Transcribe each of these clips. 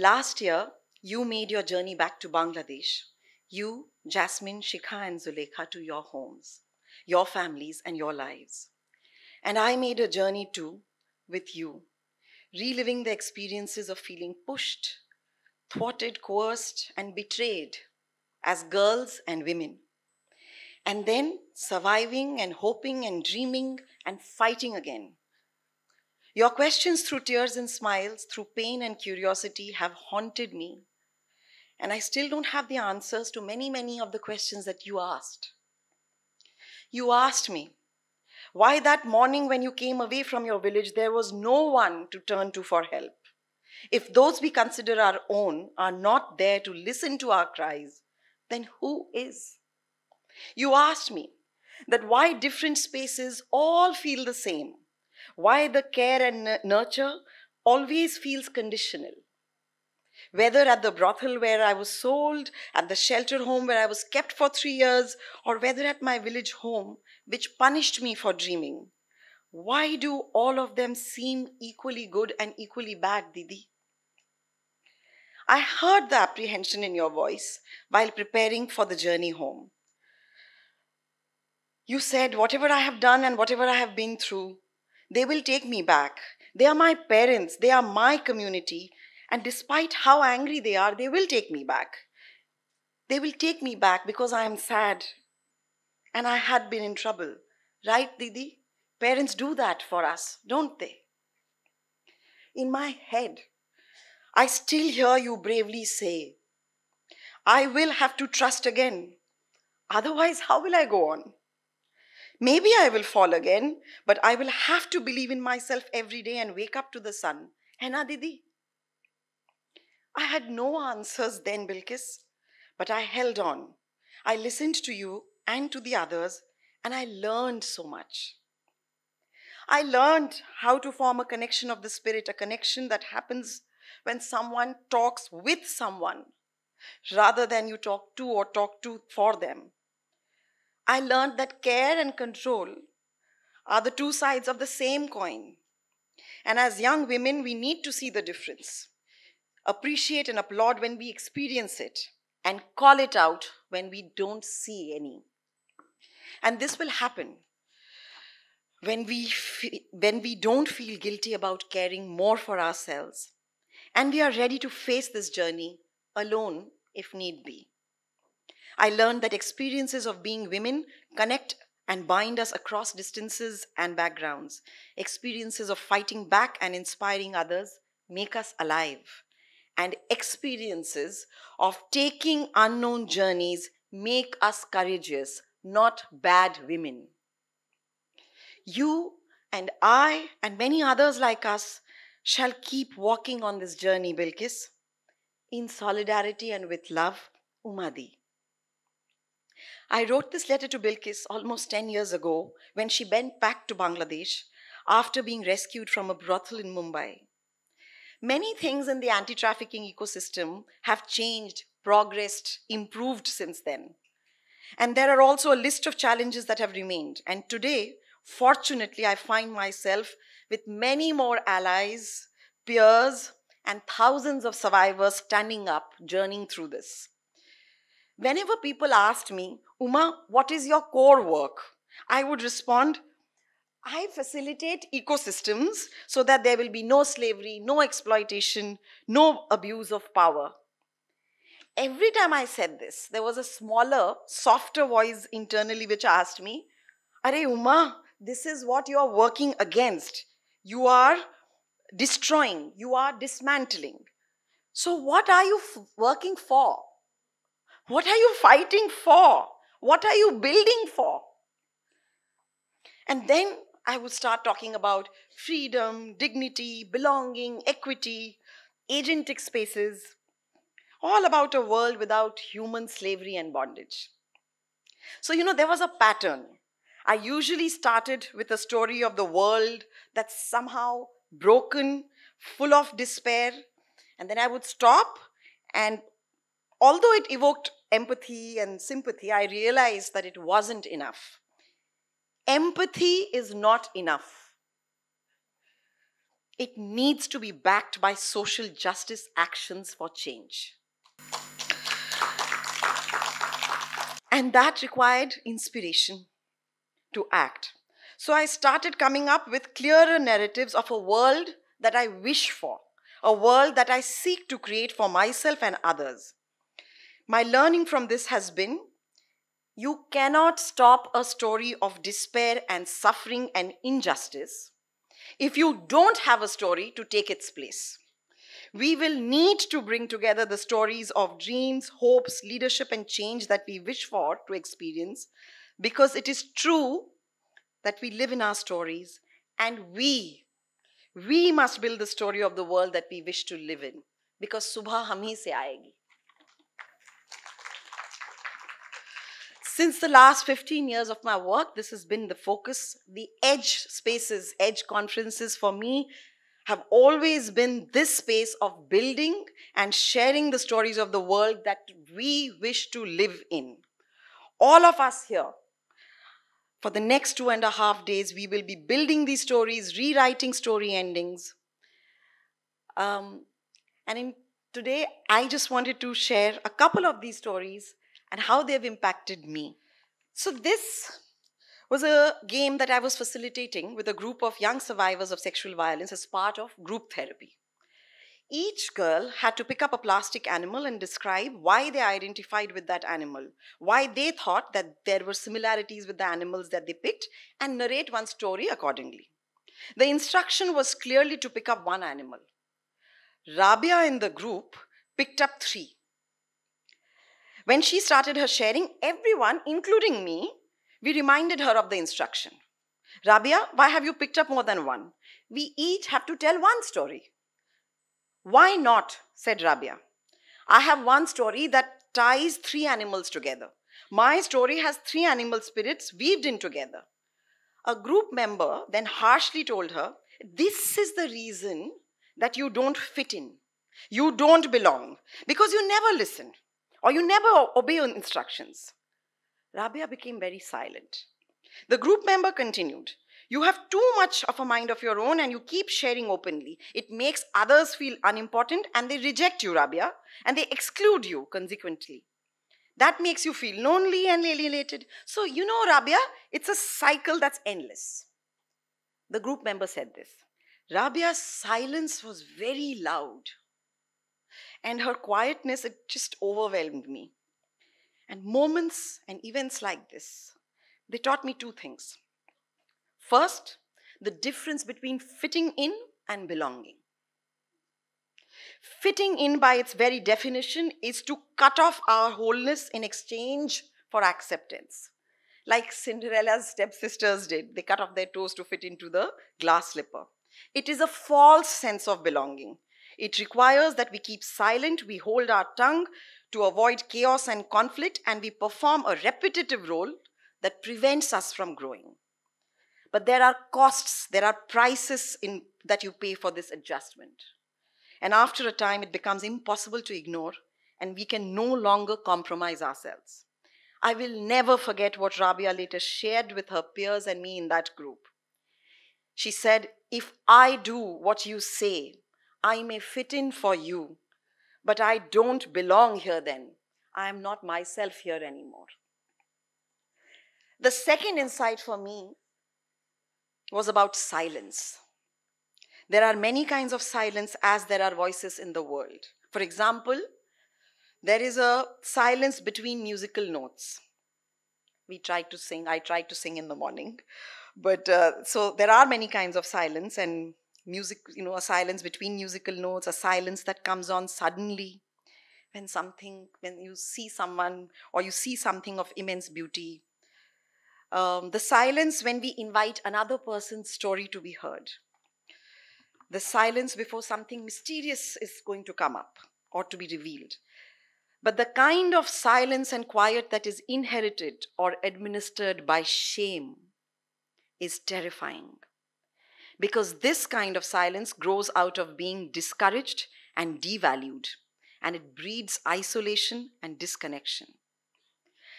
Last year you made your journey back to Bangladesh. You, Jasmine, Shikha, and Zulekha to your homes, your families, and your lives. And I made a journey too with you, reliving the experiences of feeling pushed, thwarted, coerced, and betrayed as girls and women. And then surviving and hoping and dreaming and fighting again. Your questions through tears and smiles, through pain and curiosity have haunted me. And I still don't have the answers to many, many of the questions that you asked. You asked me why that morning when you came away from your village, there was no one to turn to for help. If those we consider our own are not there to listen to our cries, then who is? You asked me that why different spaces all feel the same, why the care and nurture always feels conditional. Whether at the brothel where I was sold, at the shelter home where I was kept for three years, or whether at my village home, which punished me for dreaming. Why do all of them seem equally good and equally bad, Didi? I heard the apprehension in your voice while preparing for the journey home. You said, Whatever I have done and whatever I have been through, they will take me back. They are my parents, they are my community, and despite how angry they are, they will take me back. They will take me back because I am sad and I had been in trouble. Right, Didi? Parents do that for us, don't they? In my head, I still hear you bravely say, I will have to trust again. Otherwise, how will I go on? Maybe I will fall again, but I will have to believe in myself every day and wake up to the sun. Henna Didi? I had no answers then, Bilkis, but I held on. I listened to you and to the others, and I learned so much. I learned how to form a connection of the spirit, a connection that happens when someone talks with someone rather than you talk to or talk to for them. I learned that care and control are the two sides of the same coin. And as young women, we need to see the difference, appreciate and applaud when we experience it, and call it out when we don't see any. And this will happen when we, when we don't feel guilty about caring more for ourselves and we are ready to face this journey alone if need be. I learned that experiences of being women connect and bind us across distances and backgrounds. Experiences of fighting back and inspiring others make us alive. And experiences of taking unknown journeys make us courageous, not bad women. You and I and many others like us shall keep walking on this journey, Bilkis, in solidarity and with love, Umadi. I wrote this letter to Bilkis almost 10 years ago when she went back to Bangladesh after being rescued from a brothel in Mumbai. Many things in the anti trafficking ecosystem have changed, progressed, improved since then. And there are also a list of challenges that have remained. And today, fortunately, I find myself with many more allies, peers, and thousands of survivors standing up, journeying through this. Whenever people asked me, Uma, what is your core work? I would respond, I facilitate ecosystems so that there will be no slavery, no exploitation, no abuse of power every time I said this, there was a smaller, softer voice internally which asked me, Are Uma, this is what you are working against. You are destroying, you are dismantling. So, what are you working for? What are you fighting for? What are you building for? And then I would start talking about freedom, dignity, belonging, equity, agentic spaces, all about a world without human slavery and bondage. So, you know, there was a pattern. I usually started with a story of the world that's somehow broken, full of despair, and then I would stop. And although it evoked empathy and sympathy, I realized that it wasn't enough. Empathy is not enough. It needs to be backed by social justice actions for change. And that required inspiration to act. So I started coming up with clearer narratives of a world that I wish for, a world that I seek to create for myself and others. My learning from this has been you cannot stop a story of despair and suffering and injustice if you don't have a story to take its place. We will need to bring together the stories of dreams, hopes, leadership, and change that we wish for to experience because it is true that we live in our stories and we we must build the story of the world that we wish to live in because subha hum hi se aayegi since the last 15 years of my work this has been the focus. The edge spaces edge conferences for me have always been this space of building and sharing the stories of the world that we wish to live in. All of us here for the next two and a half days, we will be building these stories, rewriting story endings. Um, and in, today, I just wanted to share a couple of these stories and how they've impacted me. So, this was a game that I was facilitating with a group of young survivors of sexual violence as part of group therapy. Each girl had to pick up a plastic animal and describe why they identified with that animal, why they thought that there were similarities with the animals that they picked, and narrate one story accordingly. The instruction was clearly to pick up one animal. Rabia in the group picked up three. When she started her sharing, everyone, including me, we reminded her of the instruction. Rabia, why have you picked up more than one? We each have to tell one story. Why not? said Rabia. I have one story that ties three animals together. My story has three animal spirits weaved in together. A group member then harshly told her, This is the reason that you don't fit in. You don't belong because you never listen or you never obey instructions. Rabia became very silent. The group member continued, you have too much of a mind of your own and you keep sharing openly. It makes others feel unimportant and they reject you, Rabia, and they exclude you consequently. That makes you feel lonely and alienated. So, you know, Rabia, it's a cycle that's endless. The group member said this. Rabia's silence was very loud. And her quietness, it just overwhelmed me. And moments and events like this, they taught me two things. First, the difference between fitting in and belonging. Fitting in, by its very definition, is to cut off our wholeness in exchange for acceptance. Like Cinderella's stepsisters did, they cut off their toes to fit into the glass slipper. It is a false sense of belonging. It requires that we keep silent, we hold our tongue to avoid chaos and conflict, and we perform a repetitive role that prevents us from growing. But there are costs, there are prices in, that you pay for this adjustment. And after a time, it becomes impossible to ignore, and we can no longer compromise ourselves. I will never forget what Rabia later shared with her peers and me in that group. She said, If I do what you say, I may fit in for you, but I don't belong here then. I am not myself here anymore. The second insight for me was about silence. There are many kinds of silence as there are voices in the world. For example, there is a silence between musical notes. We tried to sing, I tried to sing in the morning. But uh, so there are many kinds of silence and music, you know, a silence between musical notes, a silence that comes on suddenly when something, when you see someone or you see something of immense beauty um, the silence when we invite another person's story to be heard, the silence before something mysterious is going to come up or to be revealed. But the kind of silence and quiet that is inherited or administered by shame is terrifying. Because this kind of silence grows out of being discouraged and devalued, and it breeds isolation and disconnection.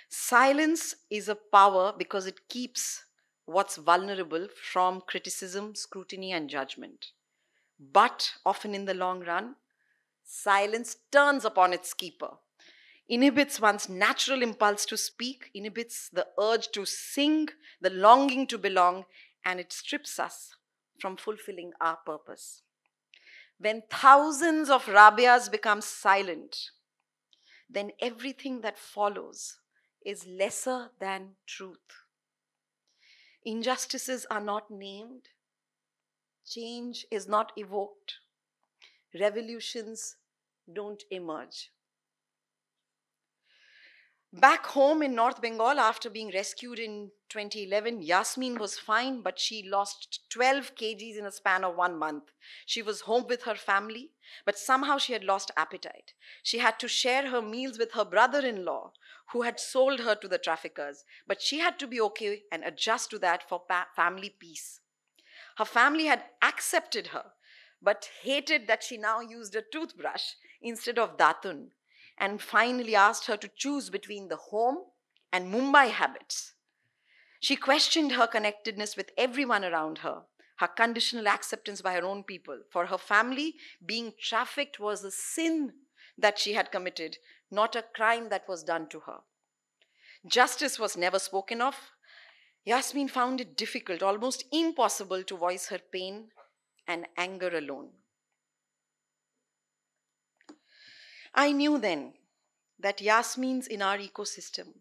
Silence is a power because it keeps what's vulnerable from criticism, scrutiny, and judgment. But often in the long run, silence turns upon its keeper, inhibits one's natural impulse to speak, inhibits the urge to sing, the longing to belong, and it strips us from fulfilling our purpose. When thousands of rabias become silent, then everything that follows is lesser than truth. Injustices are not named, change is not evoked, revolutions don't emerge. Back home in North Bengal, after being rescued in 2011, Yasmin was fine, but she lost 12 kgs in a span of one month. She was home with her family, but somehow she had lost appetite. She had to share her meals with her brother in law, who had sold her to the traffickers, but she had to be okay and adjust to that for family peace. Her family had accepted her, but hated that she now used a toothbrush instead of datun and finally asked her to choose between the home and Mumbai habits. She questioned her connectedness with everyone around her, her conditional acceptance by her own people. For her family, being trafficked was a sin that she had committed, not a crime that was done to her. Justice was never spoken of. Yasmin found it difficult, almost impossible, to voice her pain and anger alone. I knew then that Yasmins in our ecosystem,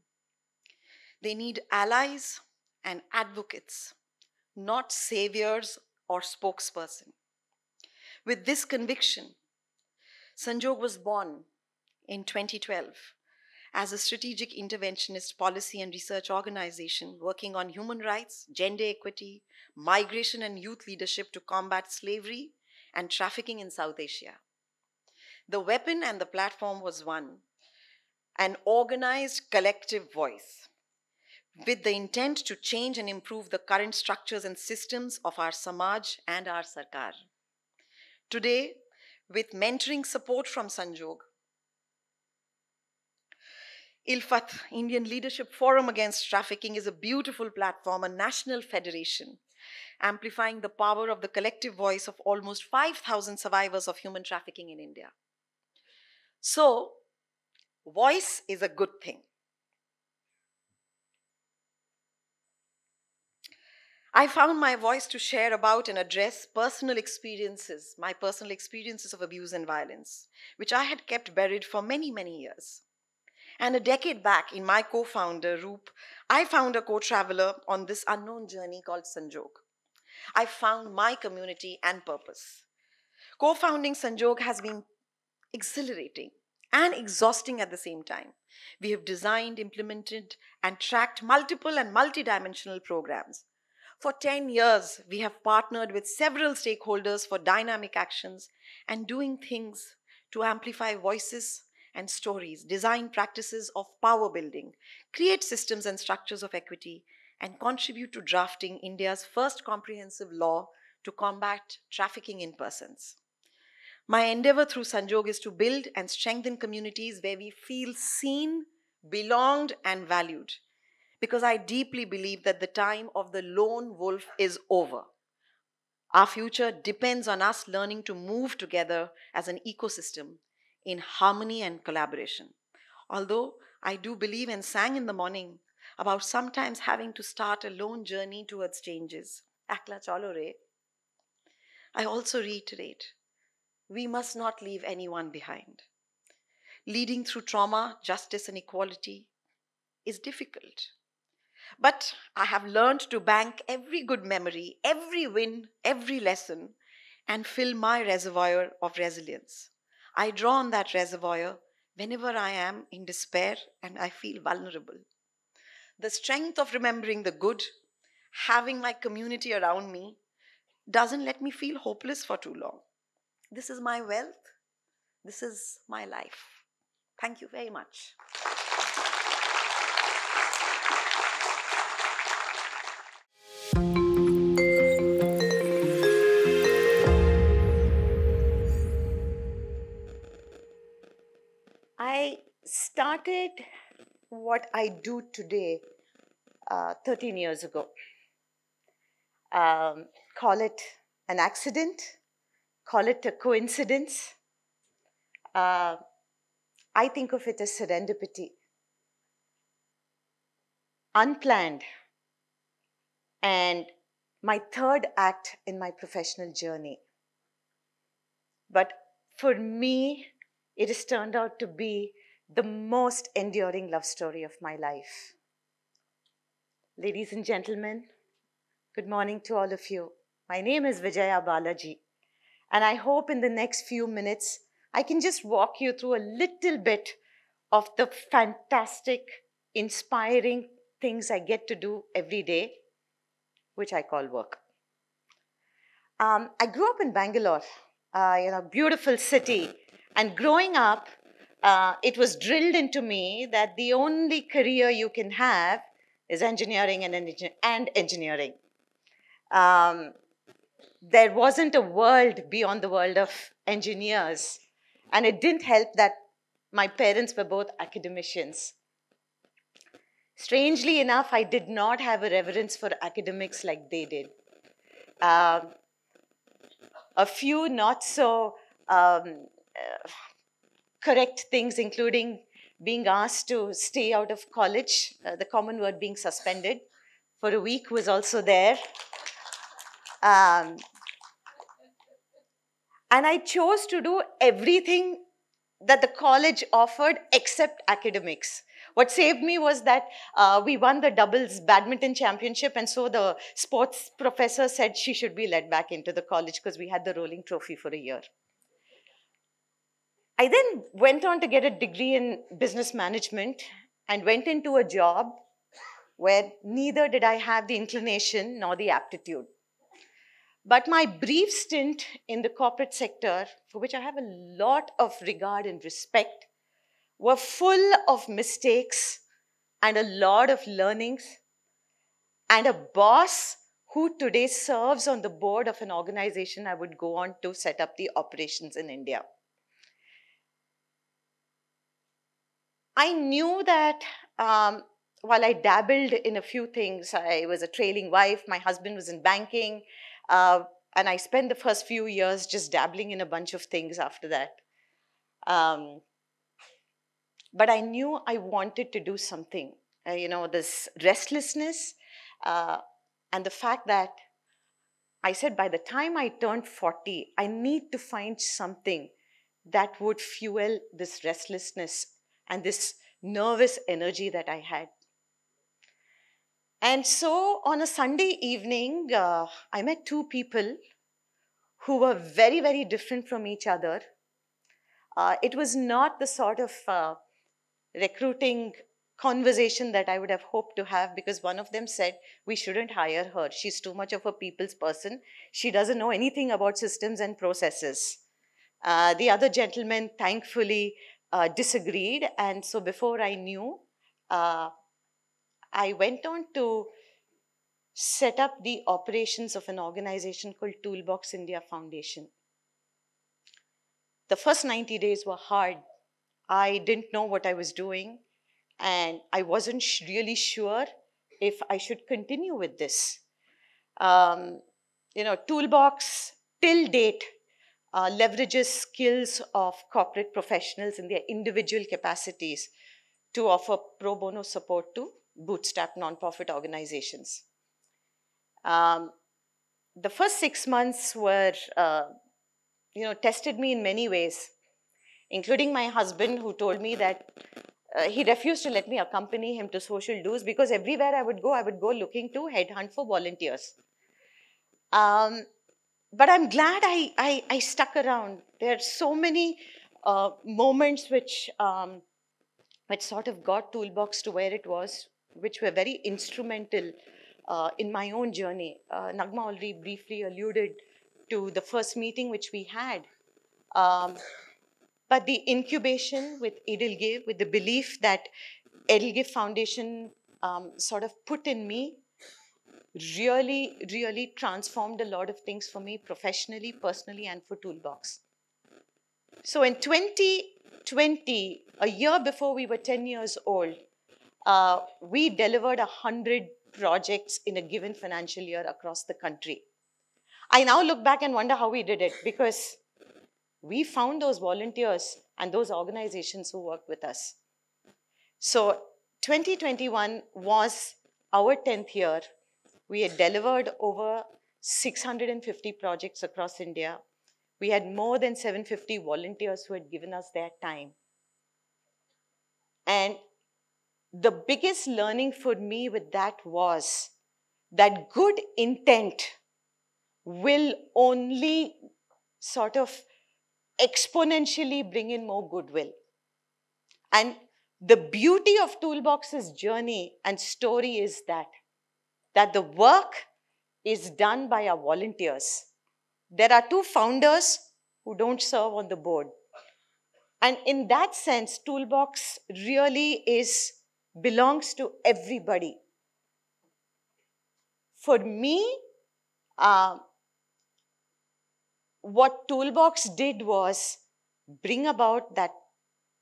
they need allies and advocates, not saviors or spokesperson. With this conviction, Sanjog was born in 2012 as a strategic interventionist policy and research organization working on human rights, gender equity, migration and youth leadership to combat slavery and trafficking in South Asia. The weapon and the platform was one an organized collective voice with the intent to change and improve the current structures and systems of our Samaj and our Sarkar. Today, with mentoring support from Sanjog, ILFAT, Indian Leadership Forum Against Trafficking, is a beautiful platform, a national federation, amplifying the power of the collective voice of almost 5,000 survivors of human trafficking in India. So, voice is a good thing. I found my voice to share about and address personal experiences, my personal experiences of abuse and violence, which I had kept buried for many, many years. And a decade back, in my co founder, Roop, I found a co traveler on this unknown journey called Sanjog. I found my community and purpose. Co founding Sanjog has been exhilarating and exhausting at the same time. We have designed, implemented, and tracked multiple and multidimensional programs. For 10 years, we have partnered with several stakeholders for dynamic actions and doing things to amplify voices and stories, design practices of power building, create systems and structures of equity, and contribute to drafting India's first comprehensive law to combat trafficking in persons. My endeavor through Sanjog is to build and strengthen communities where we feel seen, belonged, and valued. Because I deeply believe that the time of the lone wolf is over. Our future depends on us learning to move together as an ecosystem in harmony and collaboration. Although I do believe and sang in the morning about sometimes having to start a lone journey towards changes. I also reiterate we must not leave anyone behind. Leading through trauma, justice, and equality is difficult. But I have learned to bank every good memory, every win, every lesson, and fill my reservoir of resilience. I draw on that reservoir whenever I am in despair and I feel vulnerable. The strength of remembering the good, having my community around me, doesn't let me feel hopeless for too long. This is my wealth. This is my life. Thank you very much. I started what I do today uh, 13 years ago. Um, call it an accident, call it a coincidence. Uh, I think of it as serendipity. Unplanned. And my third act in my professional journey. But for me, it has turned out to be the most enduring love story of my life. Ladies and gentlemen, good morning to all of you. My name is Vijaya Balaji, and I hope in the next few minutes I can just walk you through a little bit of the fantastic, inspiring things I get to do every day, which I call work. Um, I grew up in Bangalore, uh, you know, beautiful city, and growing up, uh, it was drilled into me that the only career you can have is engineering and, and engineering. Um, there wasn't a world beyond the world of engineers. And it didn't help that my parents were both academicians. Strangely enough, I did not have a reverence for academics like they did. Um, a few not so um, uh, correct things, including being asked to stay out of college, uh, the common word being suspended for a week was also there. Um, and I chose to do everything that the college offered except academics. What saved me was that uh, we won the doubles badminton championship, and so the sports professor said she should be led back into the college because we had the rolling trophy for a year. I then went on to get a degree in business management and went into a job where neither did I have the inclination nor the aptitude. But my brief stint in the corporate sector, for which I have a lot of regard and respect, were full of mistakes and a lot of learnings, and a boss who today serves on the board of an organization I would go on to set up the operations in India. I knew that um, while I dabbled in a few things, I was a trailing wife, my husband was in banking, uh, and I spent the first few years just dabbling in a bunch of things after that. Um, but I knew I wanted to do something. Uh, you know, this restlessness uh, and the fact that I said by the time I turned 40, I need to find something that would fuel this restlessness and this nervous energy that I had. And so on a Sunday evening, uh, I met two people who were very, very different from each other. Uh, it was not the sort of uh, recruiting conversation that I would have hoped to have because one of them said, We shouldn't hire her. She's too much of a people's person. She doesn't know anything about systems and processes. Uh, the other gentleman, thankfully, uh, disagreed. And so before I knew, uh, I went on to set up the operations of an organization called Toolbox India Foundation. The first 90 days were hard. I didn't know what I was doing, and I wasn't really sure if I should continue with this. Um, you know, Toolbox till date uh, leverages skills of corporate professionals in their individual capacities to offer pro bono support to bootstrap nonprofit organizations. Um, the first six months were, uh, you know, tested me in many ways, including my husband who told me that uh, he refused to let me accompany him to social dues because everywhere I would go, I would go looking to headhunt for volunteers. Um, but I'm glad I, I, I, stuck around. There are so many uh, moments which, um, which sort of got Toolbox to where it was, which were very instrumental uh, in my own journey. Uh, Nagma already briefly alluded to the first meeting which we had. Um, but the incubation with Edelgive, with the belief that Edelgive Foundation um, sort of put in me really, really transformed a lot of things for me professionally, personally, and for Toolbox. So in 2020, a year before we were 10 years old, uh, we delivered 100 projects in a given financial year across the country. I now look back and wonder how we did it because we found those volunteers and those organizations who worked with us. So 2021 was our 10th year. We had delivered over 650 projects across India. We had more than 750 volunteers who had given us their time. And the biggest learning for me with that was that good intent will only sort of exponentially bring in more goodwill. And the beauty of Toolbox's journey and story is that, that the work is done by our volunteers. There are two founders who don't serve on the board. And in that sense, Toolbox really is belongs to everybody. For me, uh, what Toolbox did was bring about that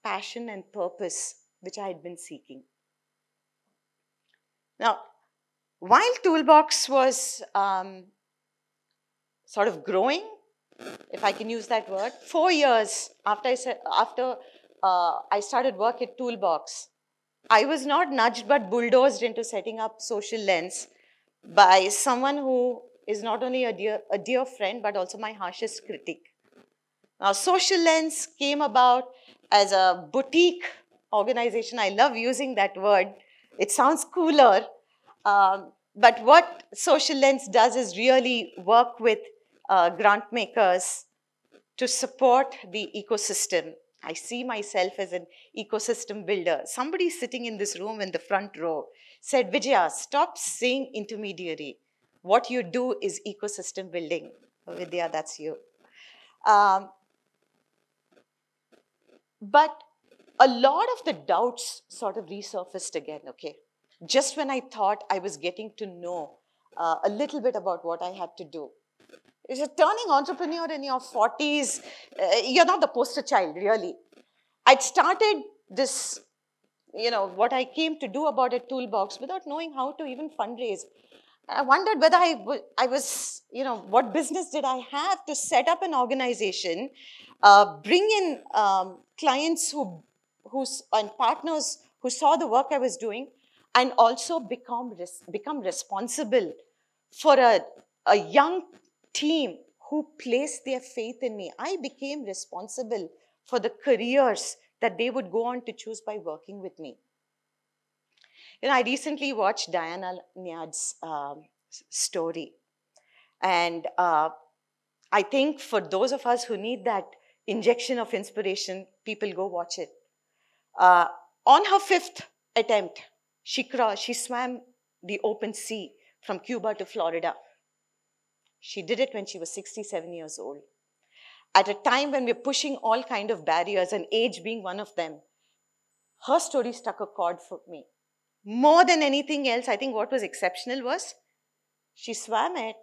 passion and purpose which I had been seeking. Now, while Toolbox was um, sort of growing, if I can use that word, four years after I, said, after, uh, I started work at Toolbox, I was not nudged but bulldozed into setting up Social Lens by someone who is not only a dear, a dear friend but also my harshest critic. Now, Social Lens came about as a boutique organization. I love using that word. It sounds cooler. Um, but what Social Lens does is really work with uh, grant makers to support the ecosystem. I see myself as an ecosystem builder. Somebody sitting in this room in the front row said, Vijaya, stop saying intermediary. What you do is ecosystem building. Vidya, that's you. Um, but a lot of the doubts sort of resurfaced again, okay? Just when I thought I was getting to know uh, a little bit about what I had to do. If you're turning entrepreneur in your 40s, uh, you're not the poster child, really. I'd started this, you know, what I came to do about a toolbox without knowing how to even fundraise. I wondered whether I, I was, you know, what business did I have to set up an organization, uh, bring in um, clients who who's, and partners who saw the work I was doing and also become, become responsible for a, a young team who placed their faith in me. I became responsible for the careers that they would go on to choose by working with me. You know, I recently watched Diana Nyad's um, story. And uh, I think for those of us who need that injection of inspiration, people go watch it. Uh, on her fifth attempt, she crossed, she swam the open sea from Cuba to Florida. She did it when she was 67 years old. At a time when we're pushing all kind of barriers and age being one of them, her story struck a chord for me. More than anything else, I think what was exceptional was she swam it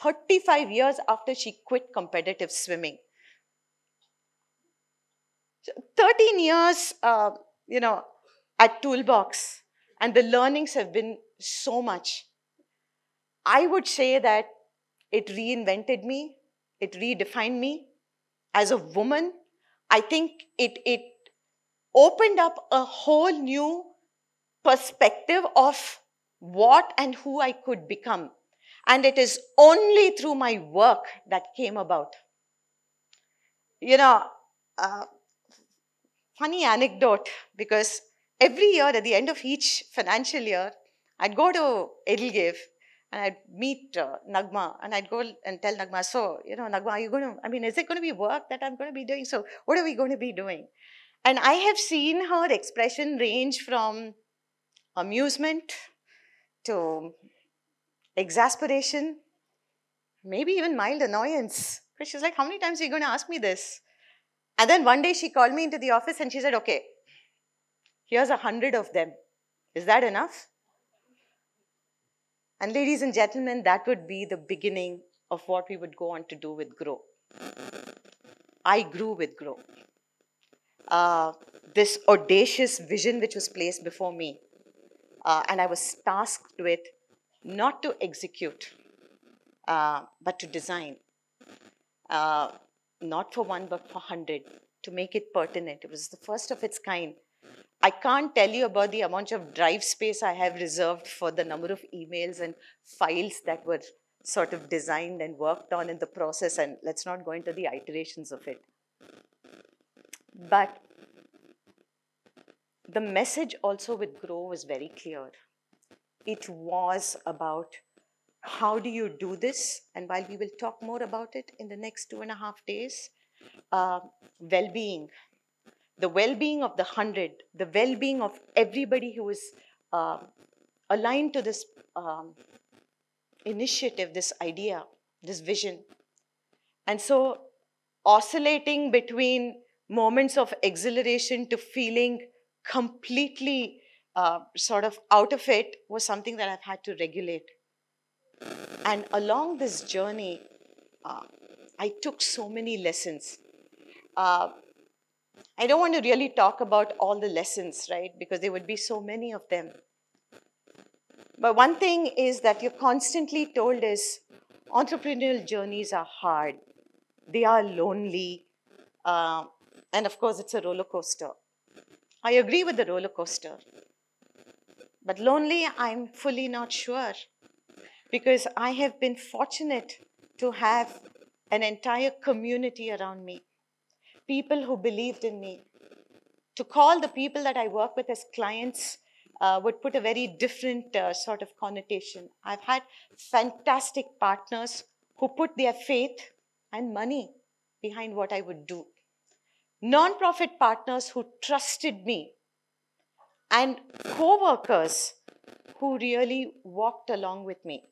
35 years after she quit competitive swimming. 13 years, uh, you know, at Toolbox, and the learnings have been so much. I would say that it reinvented me, it redefined me as a woman. I think it, it opened up a whole new perspective of what and who I could become. And it is only through my work that came about. You know, uh, funny anecdote because every year at the end of each financial year, I'd go to Edelgive and I'd meet uh, Nagma and I'd go and tell Nagma, so, you know, Nagma, are you going to, I mean, is it going to be work that I'm going to be doing? So, what are we going to be doing? And I have seen her expression range from amusement to exasperation, maybe even mild annoyance. Because she's like, how many times are you going to ask me this? And then one day she called me into the office and she said, okay, here's a hundred of them. Is that enough? And ladies and gentlemen, that would be the beginning of what we would go on to do with Grow. I grew with Grow. Uh, this audacious vision which was placed before me, uh, and I was tasked with not to execute, uh, but to design. Uh, not for one, but for 100 to make it pertinent. It was the first of its kind. I can't tell you about the amount of drive space I have reserved for the number of emails and files that were sort of designed and worked on in the process, and let's not go into the iterations of it. But the message also with Grow was very clear. It was about how do you do this? And while we will talk more about it in the next two and a half days, uh, well being, the well being of the hundred, the well being of everybody who is uh, aligned to this um, initiative, this idea, this vision. And so, oscillating between moments of exhilaration to feeling completely uh, sort of out of it was something that I've had to regulate. And along this journey, uh, I took so many lessons. Uh, I don't want to really talk about all the lessons, right? Because there would be so many of them. But one thing is that you're constantly told is entrepreneurial journeys are hard, they are lonely, uh, and of course, it's a roller coaster. I agree with the roller coaster. But lonely, I'm fully not sure because I have been fortunate to have an entire community around me, people who believed in me. To call the people that I work with as clients uh, would put a very different uh, sort of connotation. I've had fantastic partners who put their faith and money behind what I would do. Non-profit partners who trusted me and co-workers who really walked along with me.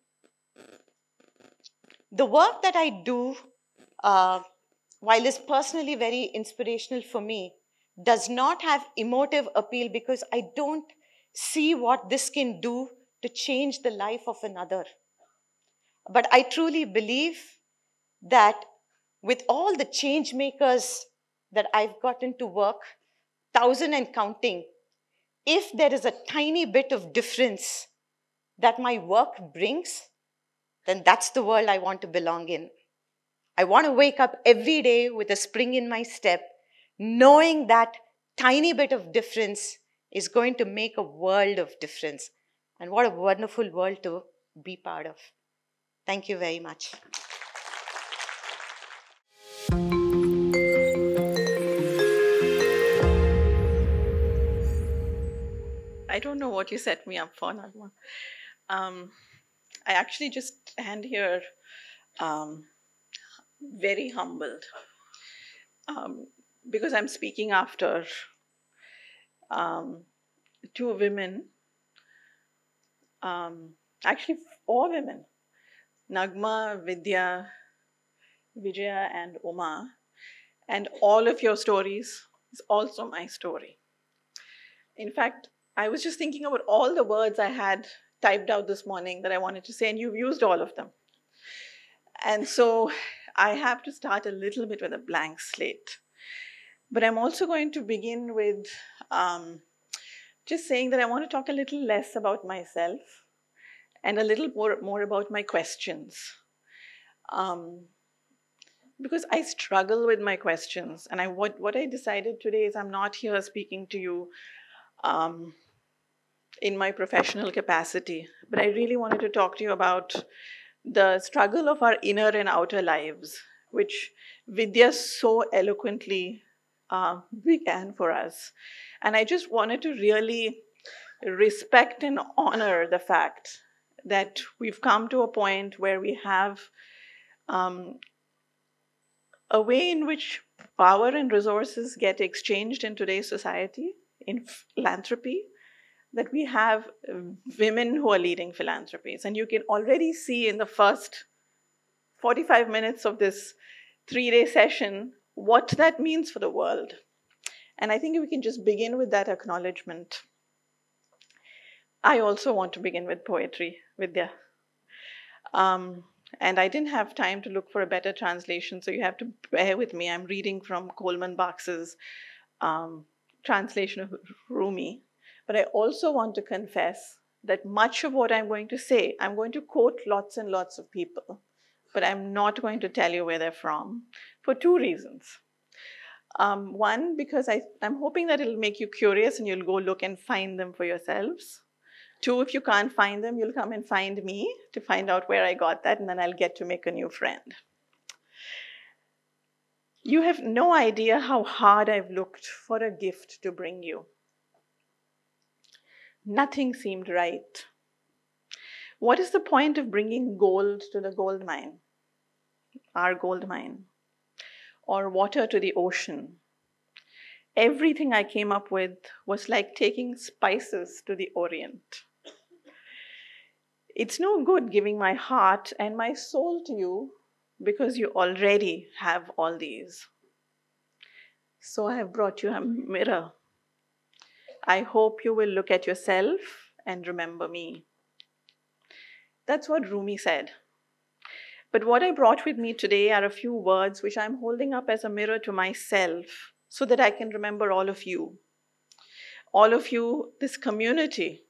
The work that I do, uh, while is personally very inspirational for me, does not have emotive appeal because I don't see what this can do to change the life of another. But I truly believe that with all the change makers that I've gotten to work, thousand and counting, if there is a tiny bit of difference that my work brings, then that's the world I want to belong in. I want to wake up every day with a spring in my step, knowing that tiny bit of difference is going to make a world of difference. And what a wonderful world to be part of. Thank you very much. I don't know what you set me up for, Nagma. Um, I actually just stand here um, very humbled um, because I'm speaking after um, two women, um, actually four women, Nagma, Vidya, Vijaya, and Uma, and all of your stories is also my story. In fact, I was just thinking about all the words I had typed out this morning that I wanted to say, and you've used all of them. And so I have to start a little bit with a blank slate. But I'm also going to begin with um, just saying that I want to talk a little less about myself and a little more, more about my questions. Um, because I struggle with my questions, and I what, what I decided today is I'm not here speaking to you um, in my professional capacity, but I really wanted to talk to you about the struggle of our inner and outer lives, which Vidya so eloquently uh, began for us. And I just wanted to really respect and honor the fact that we've come to a point where we have um, a way in which power and resources get exchanged in today's society in philanthropy that we have women who are leading philanthropies. And you can already see in the first 45 minutes of this three day session what that means for the world. And I think we can just begin with that acknowledgement. I also want to begin with poetry, Vidya. Um, and I didn't have time to look for a better translation, so you have to bear with me. I'm reading from Coleman Barks's um, translation of Rumi. But I also want to confess that much of what I'm going to say, I'm going to quote lots and lots of people but I'm not going to tell you where they're from for two reasons. Um, one, because I, I'm hoping that it'll make you curious and you'll go look and find them for yourselves. Two, if you can't find them, you'll come and find me to find out where I got that, and then I'll get to make a new friend. You have no idea how hard I've looked for a gift to bring you. Nothing seemed right. What is the point of bringing gold to the gold mine, our gold mine, or water to the ocean? Everything I came up with was like taking spices to the Orient. It's no good giving my heart and my soul to you because you already have all these. So I have brought you a mirror. I hope you will look at yourself and remember me. That's what Rumi said. But what I brought with me today are a few words which I'm holding up as a mirror to myself so that I can remember all of you. All of you, this community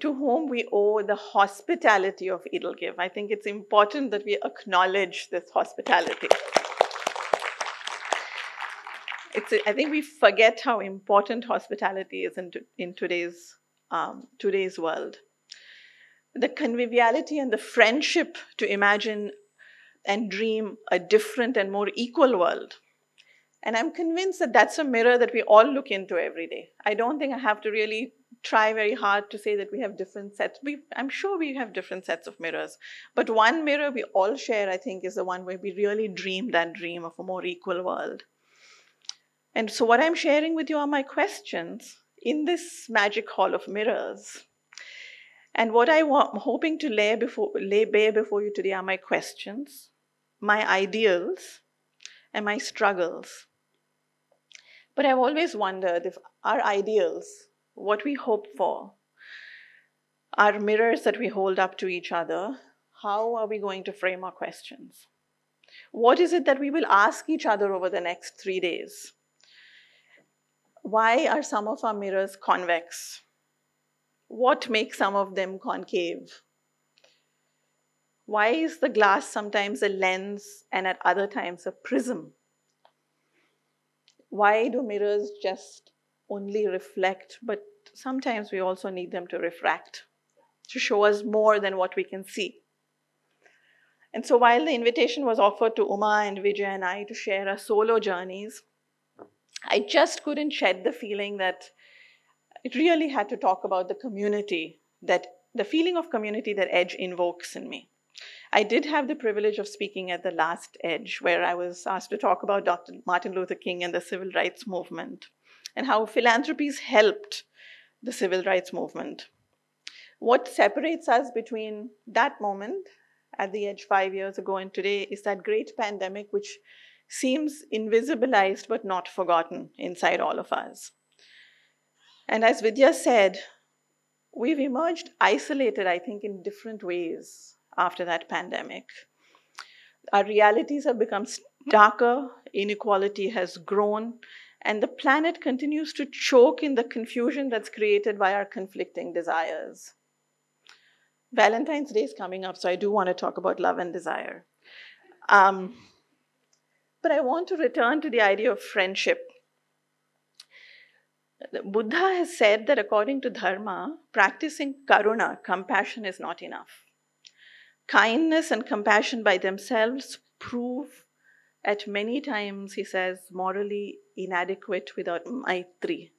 to whom we owe the hospitality of Edelgive. I think it's important that we acknowledge this hospitality. It's, I think we forget how important hospitality is in, in today's, um, today's world. The conviviality and the friendship to imagine and dream a different and more equal world. And I'm convinced that that's a mirror that we all look into every day. I don't think I have to really try very hard to say that we have different sets. We, I'm sure we have different sets of mirrors, but one mirror we all share, I think, is the one where we really dream that dream of a more equal world. And so, what I'm sharing with you are my questions in this magic hall of mirrors. And what I am hoping to lay, before, lay bare before you today are my questions, my ideals, and my struggles. But I've always wondered if our ideals what we hope for, our mirrors that we hold up to each other, how are we going to frame our questions? What is it that we will ask each other over the next three days? Why are some of our mirrors convex? What makes some of them concave? Why is the glass sometimes a lens and at other times a prism? Why do mirrors just only reflect, but sometimes we also need them to refract, to show us more than what we can see. And so while the invitation was offered to Uma and Vijay and I to share our solo journeys, I just couldn't shed the feeling that it really had to talk about the community, that the feeling of community that Edge invokes in me. I did have the privilege of speaking at the last Edge, where I was asked to talk about Dr. Martin Luther King and the civil rights movement and how philanthropies helped the civil rights movement. What separates us between that moment at the edge five years ago and today is that great pandemic, which seems invisibilized but not forgotten inside all of us. And as Vidya said, we've emerged isolated, I think, in different ways after that pandemic. Our realities have become darker, inequality has grown, and the planet continues to choke in the confusion that's created by our conflicting desires. Valentine's Day is coming up, so I do want to talk about love and desire. Um, but I want to return to the idea of friendship. Buddha has said that according to Dharma, practicing karuna, compassion, is not enough. Kindness and compassion by themselves prove at many times, he says, morally inadequate without maitri.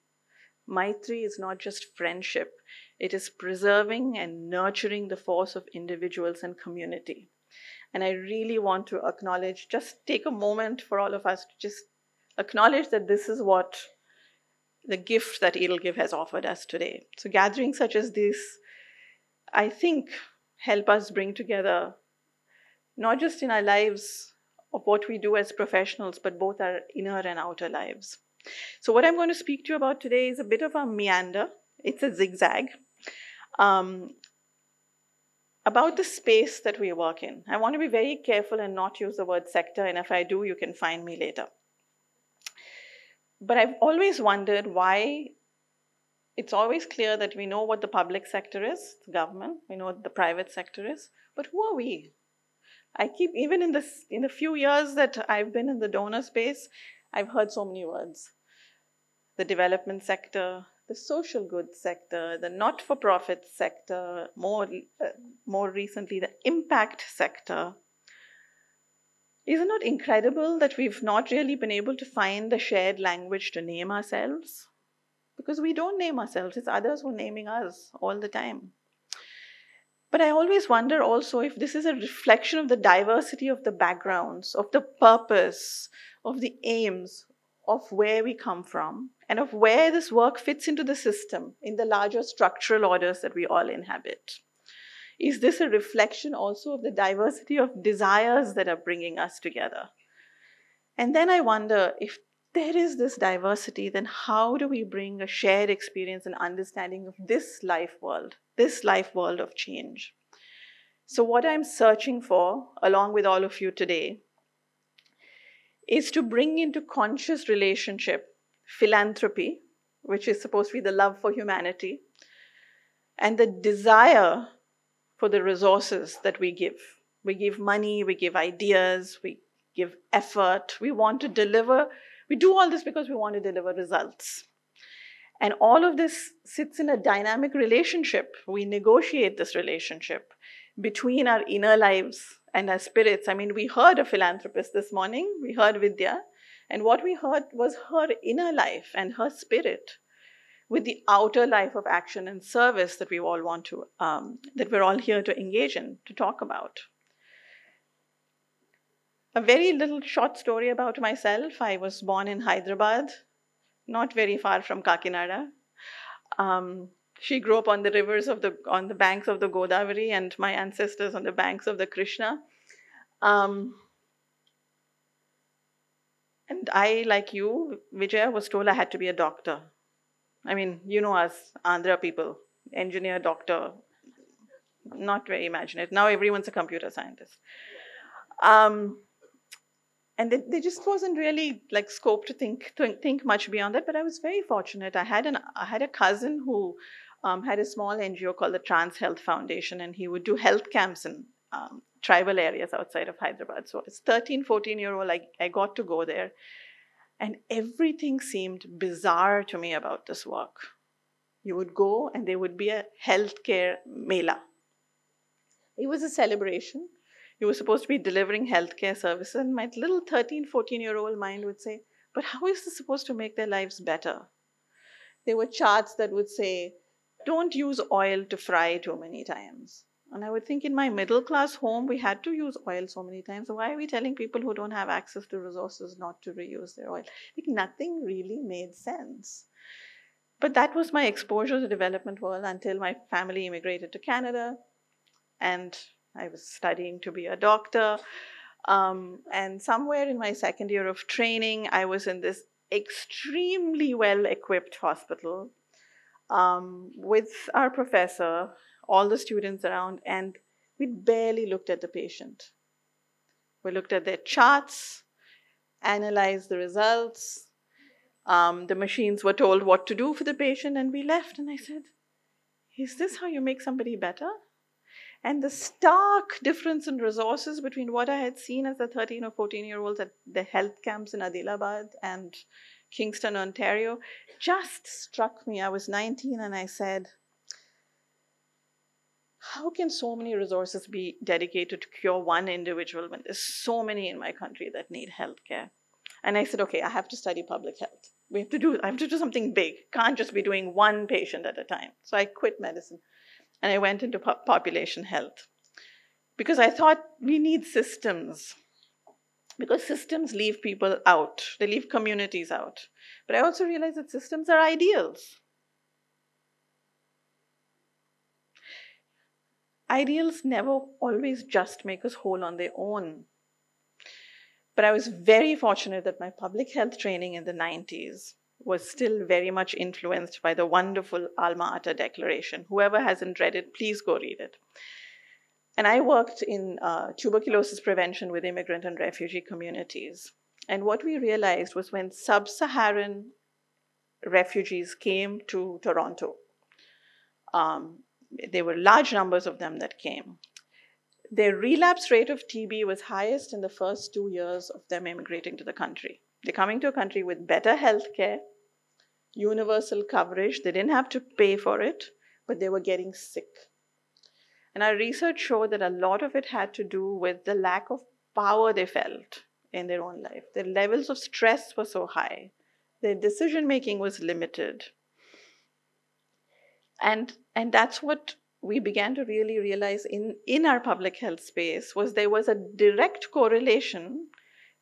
Maitri is not just friendship, it is preserving and nurturing the force of individuals and community. And I really want to acknowledge, just take a moment for all of us to just acknowledge that this is what the gift that Edelgive has offered us today. So, gatherings such as this, I think, help us bring together, not just in our lives of what we do as professionals, but both our inner and outer lives. So, what I'm going to speak to you about today is a bit of a meander, it's a zigzag. Um, about the space that we work in. I want to be very careful and not use the word sector, and if I do, you can find me later. But I've always wondered why it's always clear that we know what the public sector is, the government, we know what the private sector is, but who are we? I keep even in this in the few years that I've been in the donor space, I've heard so many words. The development sector, the social goods sector, the not-for-profit sector, more uh, more recently the impact sector. Is it not incredible that we've not really been able to find the shared language to name ourselves? Because we don't name ourselves, it's others who are naming us all the time. But I always wonder also if this is a reflection of the diversity of the backgrounds, of the purpose, of the aims of where we come from, and of where this work fits into the system in the larger structural orders that we all inhabit. Is this a reflection also of the diversity of desires that are bringing us together? And then I wonder if there is this diversity, then how do we bring a shared experience and understanding of this life world, this life world of change? So, what I'm searching for, along with all of you today, is to bring into conscious relationship philanthropy, which is supposed to be the love for humanity, and the desire for the resources that we give. We give money, we give ideas, we give effort, we want to deliver we do all this because we want to deliver results. And all of this sits in a dynamic relationship. We negotiate this relationship between our inner lives and our spirits. I mean, we heard a philanthropist this morning, we heard Vidya, and what we heard was her inner life and her spirit with the outer life of action and service that we all want to, um, that we're all here to engage in, to talk about a very little short story about myself. I was born in Hyderabad, not very far from Kakinada. Um, she grew up on the rivers of the on the banks of the Godavari, and my ancestors on the banks of the Krishna. Um, and I, like you, Vijaya, was told I had to be a doctor. I mean, you know us, Andhra people, engineer, doctor, not very imaginative. Now everyone's a computer scientist. Um, and there just wasn't really like scope to think to think much beyond that. But I was very fortunate. I had an I had a cousin who um, had a small NGO called the Trans Health Foundation, and he would do health camps in um, tribal areas outside of Hyderabad. So as 13, 14 year old, I, I got to go there, and everything seemed bizarre to me about this work. You would go, and there would be a healthcare mela. It was a celebration you were supposed to be delivering healthcare services. And my little 13, 14 year old mind would say, but how is this supposed to make their lives better? There were charts that would say, don't use oil to fry too many times. And I would think in my middle class home, we had to use oil so many times. Why are we telling people who don't have access to resources not to reuse their oil? Like nothing really made sense. But that was my exposure to the development world until my family immigrated to Canada. And I was studying to be a doctor. Um, and somewhere in my second year of training, I was in this extremely well equipped hospital um, with our professor, all the students around, and we barely looked at the patient. We looked at their charts, analyzed the results. Um, the machines were told what to do for the patient, and we left. And I said, Is this how you make somebody better? And the stark difference in resources between what I had seen as a 13 or 14 year olds at the health camps in Adilabad and Kingston, Ontario, just struck me. I was 19 and I said, how can so many resources be dedicated to cure one individual when there's so many in my country that need healthcare? And I said, okay, I have to study public health. We have to do, I have to do something big. Can't just be doing one patient at a time. So I quit medicine and I went into po- population health because I thought we need systems. Because systems leave people out, they leave communities out. But I also realize that systems are ideals. Ideals never always just make us whole on their own. But I was very fortunate that my public health training in the 90s was still very much influenced by the wonderful Alma Ata Declaration. Whoever hasn't read it, please go read it. And I worked in uh, tuberculosis prevention with immigrant and refugee communities. And what we realized was when sub Saharan refugees came to Toronto, um, there were large numbers of them that came. their relapse rate of TB was highest in the first two years of them immigrating to the country. They're coming to a country with better health care, universal coverage. They didn't have to pay for it, but they were getting sick. And our research showed that a lot of it had to do with the lack of power they felt in their own life. Their levels of stress were so high, their decision making was limited. And, and that's what we began to really realize in, in our public health space was there was a direct correlation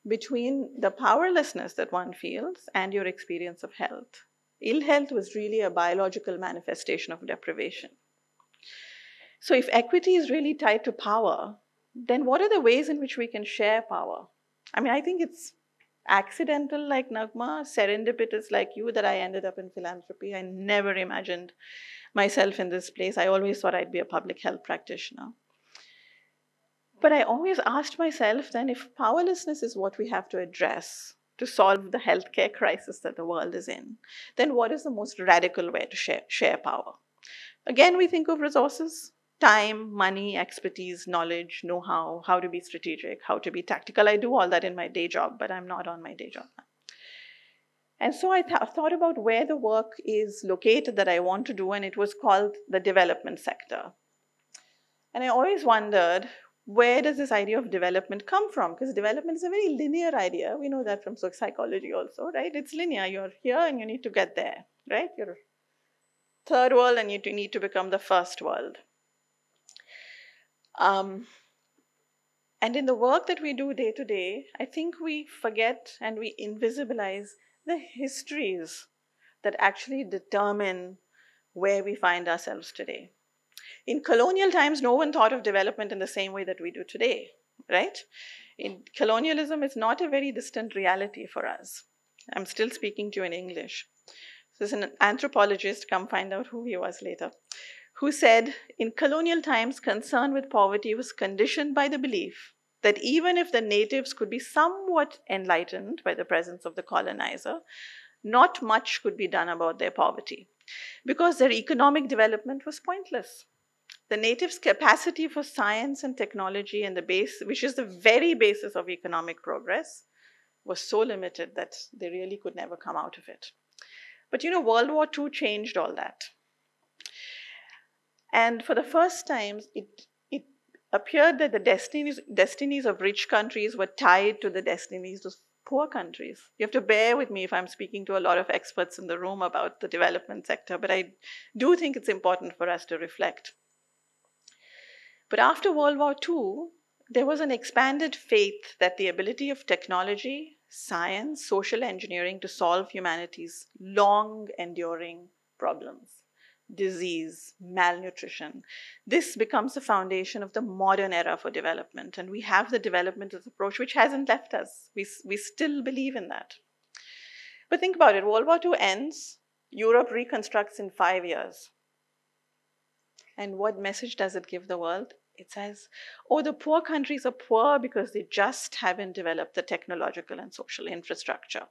between the powerlessness that one feels and your experience of health. Ill health was really a biological manifestation of deprivation. So, if equity is really tied to power, then what are the ways in which we can share power? I mean, I think it's accidental like Nagma, serendipitous like you that I ended up in philanthropy. I never imagined myself in this place. I always thought I'd be a public health practitioner. But I always asked myself then if powerlessness is what we have to address to solve the healthcare crisis that the world is in, then what is the most radical way to share, share power? Again, we think of resources time, money, expertise, knowledge, know how, how to be strategic, how to be tactical. I do all that in my day job, but I'm not on my day job now. And so I th- thought about where the work is located that I want to do, and it was called the development sector. And I always wondered where does this idea of development come from? Because development is a very linear idea. We know that from psychology also, right? It's linear. You're here and you need to get there, right? You're third world and you need to become the first world. Um, and in the work that we do day to day, I think we forget and we invisibilize the histories that actually determine where we find ourselves today. In colonial times, no one thought of development in the same way that we do today, right? In colonialism, it's not a very distant reality for us. I'm still speaking to you in English. There's an anthropologist, come find out who he was later, who said in colonial times, concern with poverty was conditioned by the belief that even if the natives could be somewhat enlightened by the presence of the colonizer, not much could be done about their poverty because their economic development was pointless. The natives' capacity for science and technology and the base, which is the very basis of economic progress, was so limited that they really could never come out of it. But you know, World War II changed all that. And for the first time, it, it appeared that the destinies, destinies of rich countries were tied to the destinies of poor countries. You have to bear with me if I'm speaking to a lot of experts in the room about the development sector, but I do think it's important for us to reflect. But after World War II, there was an expanded faith that the ability of technology, science, social engineering to solve humanity's long enduring problems disease, malnutrition. This becomes the foundation of the modern era for development. And we have the development approach, which hasn't left us. We, we still believe in that. But think about it World War II ends, Europe reconstructs in five years. And what message does it give the world? It says, oh, the poor countries are poor because they just haven't developed the technological and social infrastructure.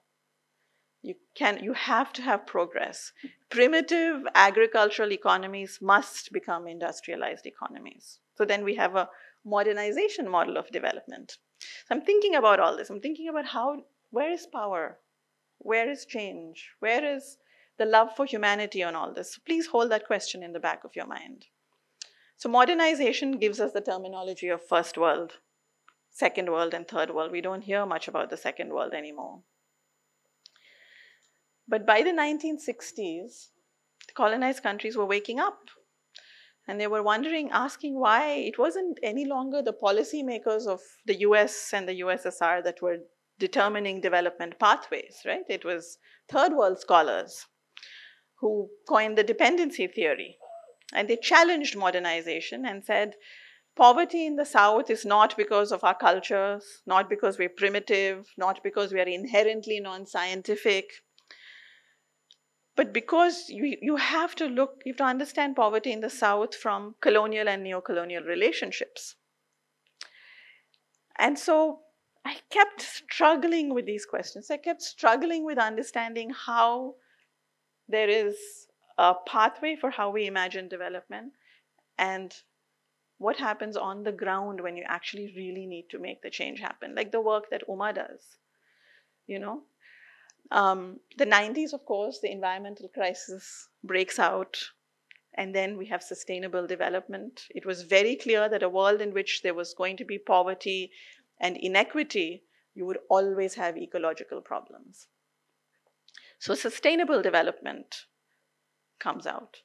You can you have to have progress. Primitive agricultural economies must become industrialized economies. So then we have a modernization model of development. So I'm thinking about all this. I'm thinking about how where is power? Where is change? Where is the love for humanity on all this? So please hold that question in the back of your mind. So modernization gives us the terminology of first world, second world, and third world. We don't hear much about the second world anymore. But by the 1960s, the colonized countries were waking up. And they were wondering, asking why it wasn't any longer the policymakers of the US and the USSR that were determining development pathways, right? It was third world scholars who coined the dependency theory. And they challenged modernization and said, poverty in the South is not because of our cultures, not because we're primitive, not because we are inherently non scientific, but because you, you have to look, you have to understand poverty in the South from colonial and neo colonial relationships. And so I kept struggling with these questions. I kept struggling with understanding how there is a pathway for how we imagine development and what happens on the ground when you actually really need to make the change happen, like the work that Uma does. You know, um, the 90s, of course, the environmental crisis breaks out, and then we have sustainable development. It was very clear that a world in which there was going to be poverty and inequity, you would always have ecological problems. So, sustainable development comes out.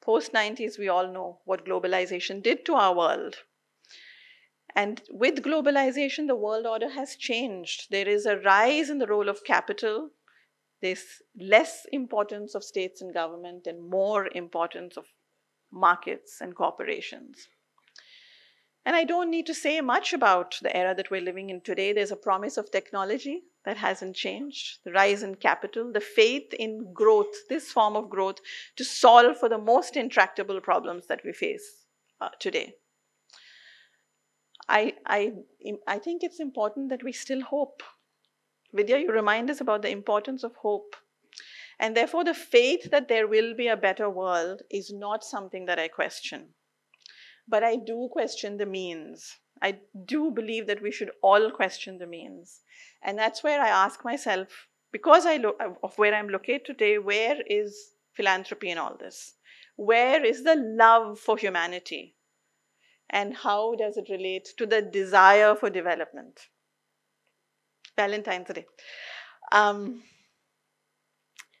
Post 90s, we all know what globalization did to our world. And with globalization, the world order has changed. There is a rise in the role of capital. There's less importance of states and government and more importance of markets and corporations. And I don't need to say much about the era that we're living in today. There's a promise of technology that hasn't changed, the rise in capital, the faith in growth, this form of growth, to solve for the most intractable problems that we face uh, today. I, I, I think it's important that we still hope. Vidya, you remind us about the importance of hope. And therefore, the faith that there will be a better world is not something that I question. But I do question the means. I do believe that we should all question the means. And that's where I ask myself, because I look of where I'm located today, where is philanthropy in all this? Where is the love for humanity? And how does it relate to the desire for development? Valentine's Day. Um,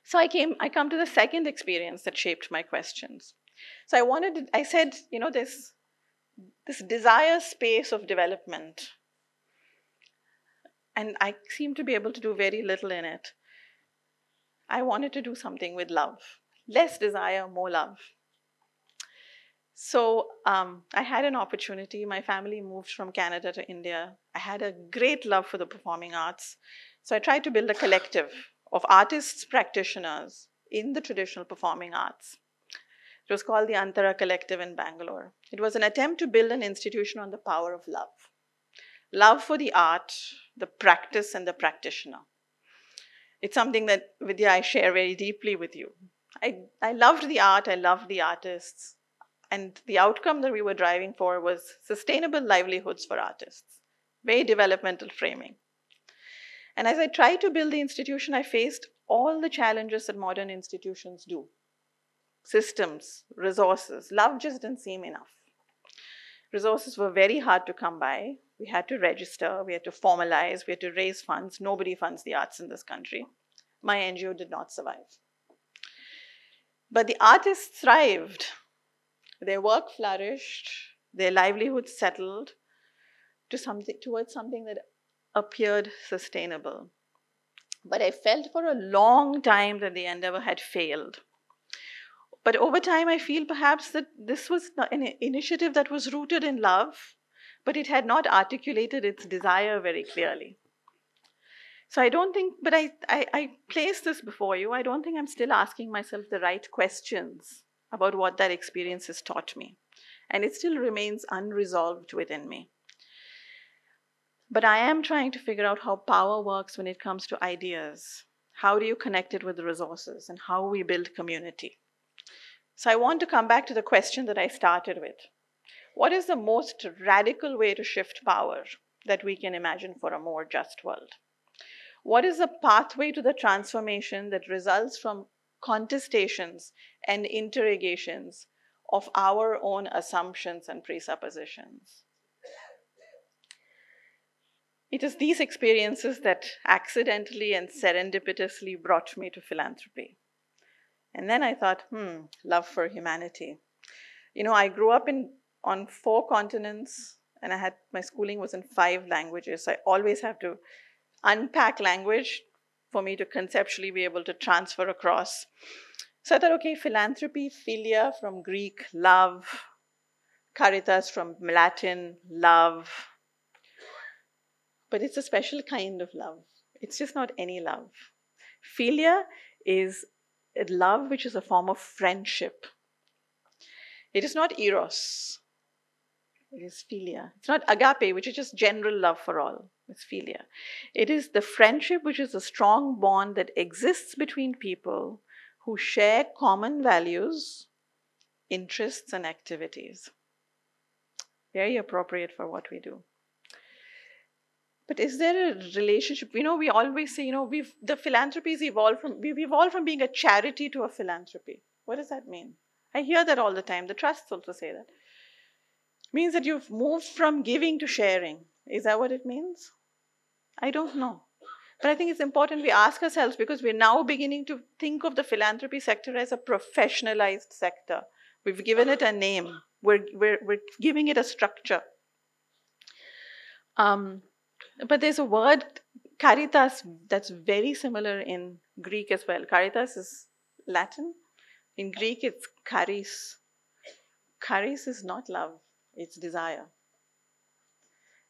so I came, I come to the second experience that shaped my questions. So I wanted, I said, you know, this, this desire space of development and I seem to be able to do very little in it. I wanted to do something with love less desire, more love. So um, I had an opportunity. My family moved from Canada to India. I had a great love for the performing arts. So I tried to build a collective of artists, practitioners in the traditional performing arts. It was called the Antara Collective in Bangalore. It was an attempt to build an institution on the power of love love for the art, the practice, and the practitioner. It's something that Vidya I share very deeply with you. I, I loved the art, I loved the artists, and the outcome that we were driving for was sustainable livelihoods for artists, very developmental framing. And as I tried to build the institution, I faced all the challenges that modern institutions do systems, resources. Love just didn't seem enough. Resources were very hard to come by. We had to register, we had to formalize, we had to raise funds. Nobody funds the arts in this country. My NGO did not survive. But the artists thrived. Their work flourished, their livelihood settled to something, towards something that appeared sustainable. But I felt for a long time that the endeavor had failed. But over time, I feel perhaps that this was an initiative that was rooted in love but it had not articulated its desire very clearly. So I don't think, but I, I, I place this before you. I don't think I'm still asking myself the right questions about what that experience has taught me. And it still remains unresolved within me. But I am trying to figure out how power works when it comes to ideas. How do you connect it with resources and how we build community? So I want to come back to the question that I started with what is the most radical way to shift power that we can imagine for a more just world? What is the pathway to the transformation that results from contestations and interrogations of our own assumptions and presuppositions? It is these experiences that accidentally and serendipitously brought me to philanthropy. And then I thought, hmm, love for humanity. You know, I grew up in on four continents and I had my schooling was in five languages. I always have to unpack language for me to conceptually be able to transfer across. So I thought, okay, philanthropy, philia from Greek, love, caritas from Latin, love. But it's a special kind of love. It's just not any love. Philia is a love which is a form of friendship. It is not eros. It is philia. It's not agape, which is just general love for all. It's philia. It is the friendship which is a strong bond that exists between people who share common values, interests, and activities. very appropriate for what we do. But is there a relationship? You know, we always say, you know, we've the philanthropies evolved from we've evolved from being a charity to a philanthropy. What does that mean? I hear that all the time. The trusts also say that. It means that you've moved from giving to sharing. Is that what it means? I don't know. But I think it's important we ask ourselves because we're now beginning to think of the philanthropy sector as a professionalized sector. We've given it a name, we're, we're, we're giving it a structure. Um, but there's a word, caritas, that's very similar in Greek as well. Caritas is Latin. In Greek, it's charis. Charis is not love, it's desire.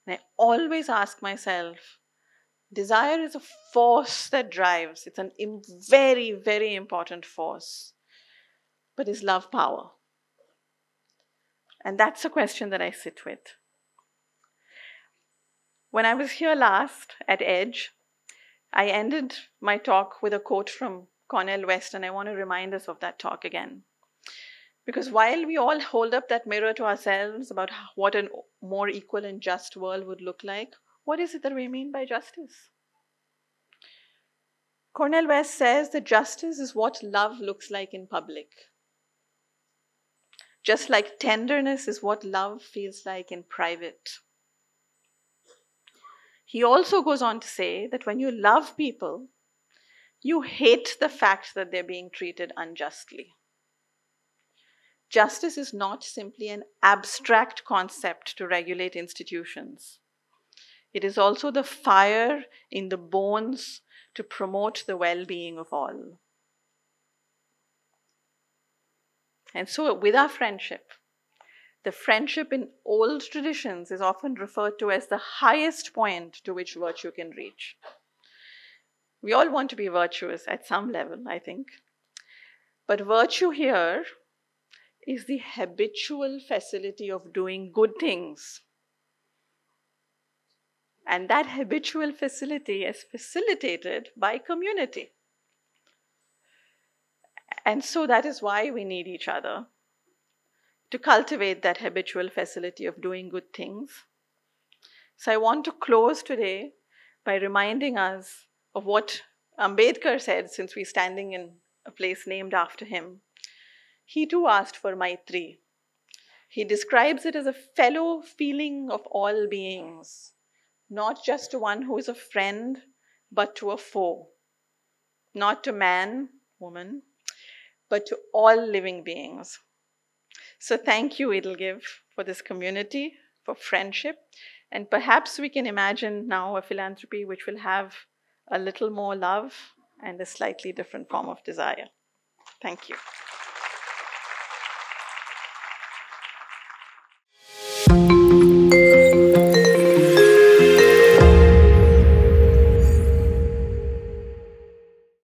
And I always ask myself desire is a force that drives, it's a very, very important force. But is love power? And that's a question that I sit with. When I was here last at Edge, I ended my talk with a quote from Cornel West, and I want to remind us of that talk again. Because while we all hold up that mirror to ourselves about what a more equal and just world would look like, what is it that we mean by justice? Cornel West says that justice is what love looks like in public. Just like tenderness is what love feels like in private. He also goes on to say that when you love people, you hate the fact that they're being treated unjustly. Justice is not simply an abstract concept to regulate institutions. It is also the fire in the bones to promote the well being of all. And so, with our friendship, the friendship in old traditions is often referred to as the highest point to which virtue can reach. We all want to be virtuous at some level, I think. But virtue here is the habitual facility of doing good things. And that habitual facility is facilitated by community. And so that is why we need each other to cultivate that habitual facility of doing good things. So I want to close today by reminding us of what Ambedkar said, since we're standing in a place named after him. He too asked for Maitri. He describes it as a fellow feeling of all beings, not just to one who is a friend, but to a foe. Not to man, woman, but to all living beings. So thank you, Edelgive, for this community, for friendship. And perhaps we can imagine now a philanthropy which will have a little more love and a slightly different form of desire. Thank you. Música